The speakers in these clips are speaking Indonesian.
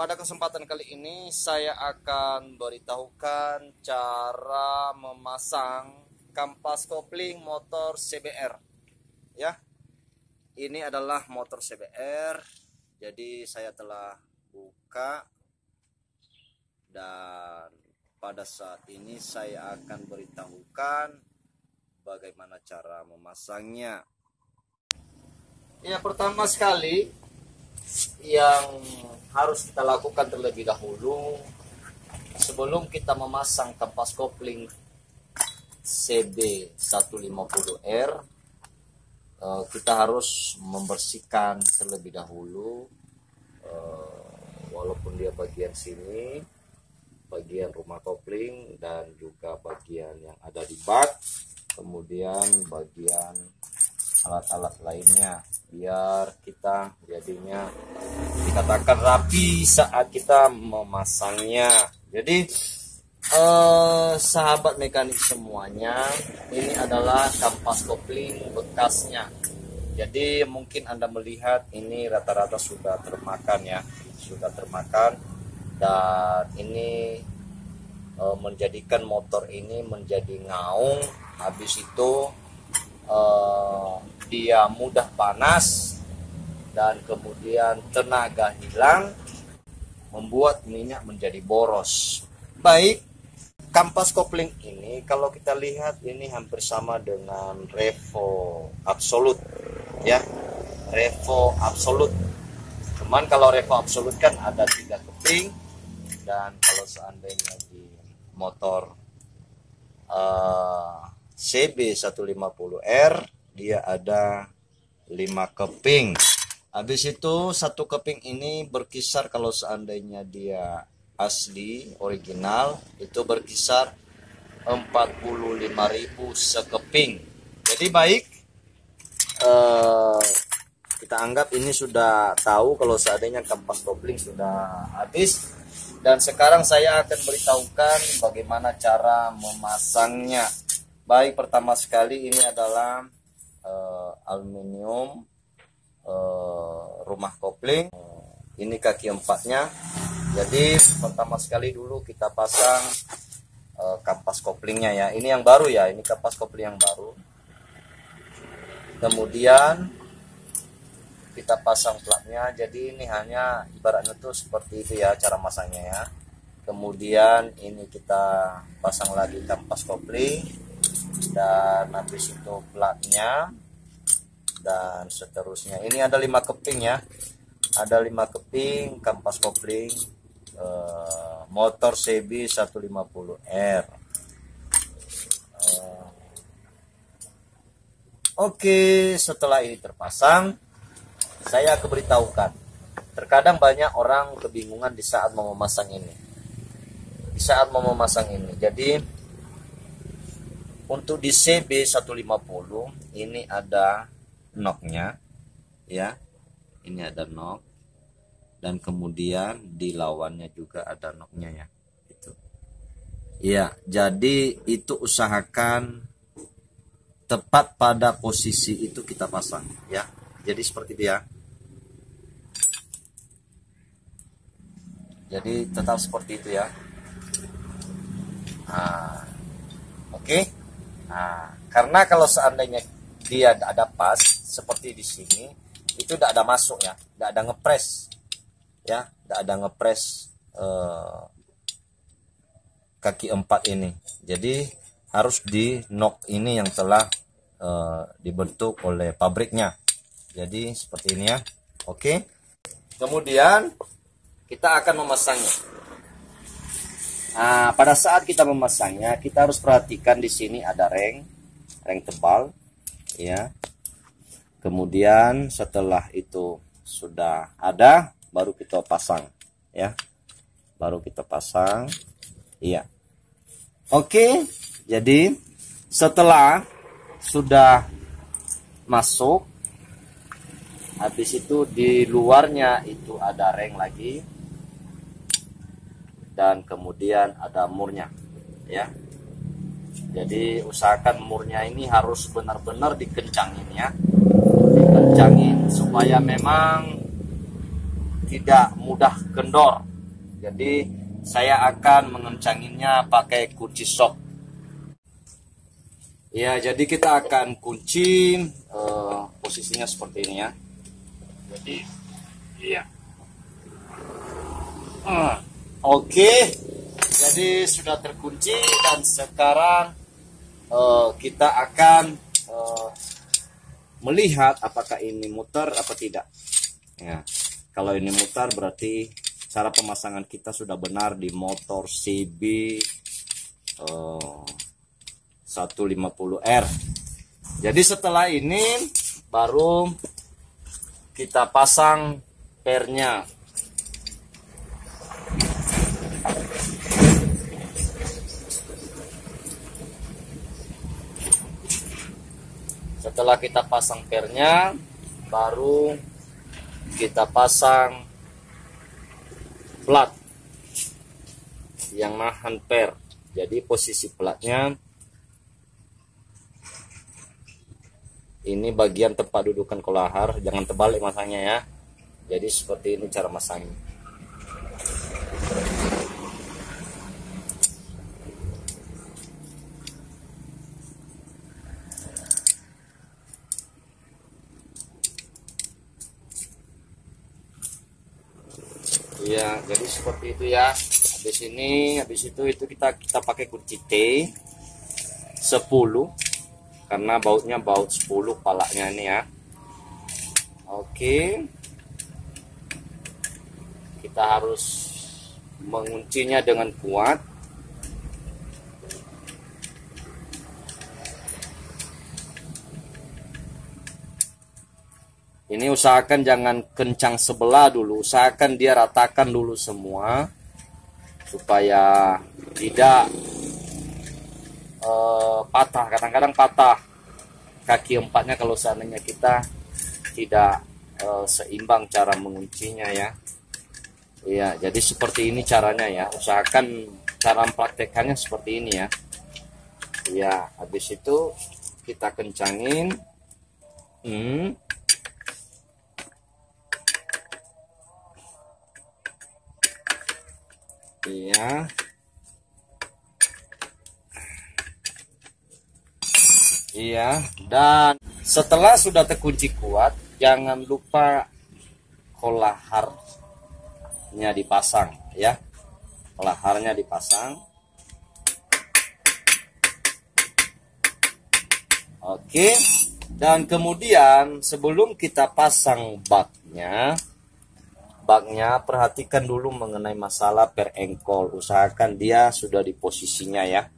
pada kesempatan kali ini saya akan beritahukan cara memasang kampas kopling motor CBR ya ini adalah motor CBR jadi saya telah buka dan pada saat ini saya akan beritahukan bagaimana cara memasangnya. Ya pertama sekali yang harus kita lakukan terlebih dahulu sebelum kita memasang kampas kopling CB150R eh, kita harus membersihkan terlebih dahulu eh, walaupun dia bagian sini bagian rumah kopling dan juga bagian yang ada di bak kemudian bagian alat-alat lainnya biar kita jadinya dikatakan rapi saat kita memasangnya. Jadi eh, sahabat mekanik semuanya ini adalah kampas kopling bekasnya. Jadi mungkin anda melihat ini rata-rata sudah termakan ya sudah termakan. Dan ini eh, menjadikan motor ini menjadi ngaung. Habis itu uh, dia mudah panas dan kemudian tenaga hilang membuat minyak menjadi boros. Baik, kampas kopling ini kalau kita lihat ini hampir sama dengan Revo Absolut ya. Revo Absolut. Cuman kalau Revo Absolut kan ada tiga keping dan kalau seandainya di motor uh, CB150R dia ada 5 keping. Habis itu satu keping ini berkisar kalau seandainya dia asli original itu berkisar 45.000 sekeping. Jadi baik eh, kita anggap ini sudah tahu kalau seandainya kampas kopling sudah habis. Dan sekarang saya akan beritahukan bagaimana cara memasangnya. Baik, pertama sekali ini adalah uh, aluminium uh, rumah kopling. Ini kaki empatnya. Jadi pertama sekali dulu kita pasang uh, kampas koplingnya ya. Ini yang baru ya. Ini kampas kopling yang baru. Kemudian kita pasang platnya. Jadi ini hanya ibaratnya tuh seperti itu ya cara masangnya ya. Kemudian ini kita pasang lagi kampas kopling dan habis itu platnya. Dan seterusnya. Ini ada lima keping ya. Ada lima keping kampas kopling eh, motor CB 150R eh, Oke setelah ini terpasang saya keberitahukan. Terkadang banyak orang kebingungan di saat mau memasang ini. Di saat mau memasang ini. Jadi untuk di CB 150 ini ada knocknya ya. Ini ada knock. Dan kemudian di lawannya juga ada knocknya ya. Itu ya jadi itu usahakan tepat pada posisi itu kita pasang ya. Jadi seperti itu ya. Jadi tetap seperti itu ya. Nah, oke. okay. Nah, karena kalau seandainya dia tidak ada pas seperti di sini, itu tidak ada masuk ya, tidak ada ngepres, ya, tidak ada ngepres eh, kaki empat ini. Jadi harus di knock ini yang telah eh, dibentuk oleh pabriknya. Jadi seperti ini ya, oke. Kemudian kita akan memasangnya. Nah, pada saat kita memasangnya, kita harus perhatikan di sini ada reng, reng tebal, ya. Kemudian setelah itu sudah ada, baru kita pasang, ya. Baru kita pasang, iya. Oke, jadi setelah sudah masuk, habis itu di luarnya itu ada reng lagi, dan kemudian ada murnya ya. Jadi usahakan murnya ini harus benar-benar dikencangin ya. Dikencangin supaya memang tidak mudah kendor. Jadi saya akan mengencanginnya pakai kunci sok ya jadi kita akan kunci uh, posisinya seperti ini ya. Jadi iya. Uh, oke jadi sudah terkunci dan sekarang uh, kita akan uh, melihat apakah ini muter apa tidak. Ya kalau ini muter berarti cara pemasangan kita sudah benar di motor CB uh, 150R jadi setelah ini baru kita pasang pernya setelah kita pasang pernya baru kita pasang plat yang nahan per. Jadi posisi platnya ini bagian tempat dudukan kolahar jangan terbalik masangnya ya. Jadi seperti ini cara masangnya ya jadi seperti itu ya. Habis ini habis itu itu kita kita pakai kunci T 10 karena bautnya baut 10 palaknya ini ya. Oke. Kita harus menguncinya dengan kuat ini usahakan jangan kencang sebelah dulu usahakan dia ratakan dulu semua supaya tidak uh, patah kadang-kadang patah kaki empatnya kalau seandainya kita tidak uh, seimbang cara menguncinya ya Iya, jadi seperti ini caranya ya. Usahakan cara mempraktekannya seperti ini ya. Iya, habis itu kita kencangin. Hmm. Iya. Iya, dan setelah sudah terkunci kuat, jangan lupa kolaharnya dipasang ya. Kolaharnya dipasang. Oke. Dan kemudian sebelum kita pasang baknya, baknya perhatikan dulu mengenai masalah per engkol. Usahakan dia sudah di posisinya ya.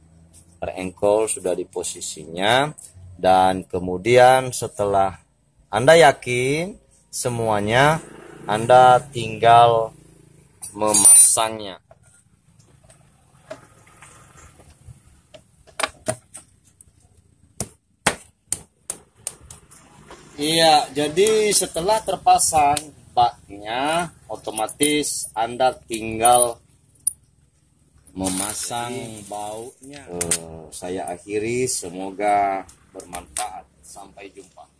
Per engkol sudah di posisinya. Dan kemudian setelah anda yakin semuanya anda tinggal memasangnya. Iya, jadi setelah terpasang baknya otomatis Anda tinggal memasang bautnya. Uh, saya akhiri semoga bermanfaat. Sampai jumpa.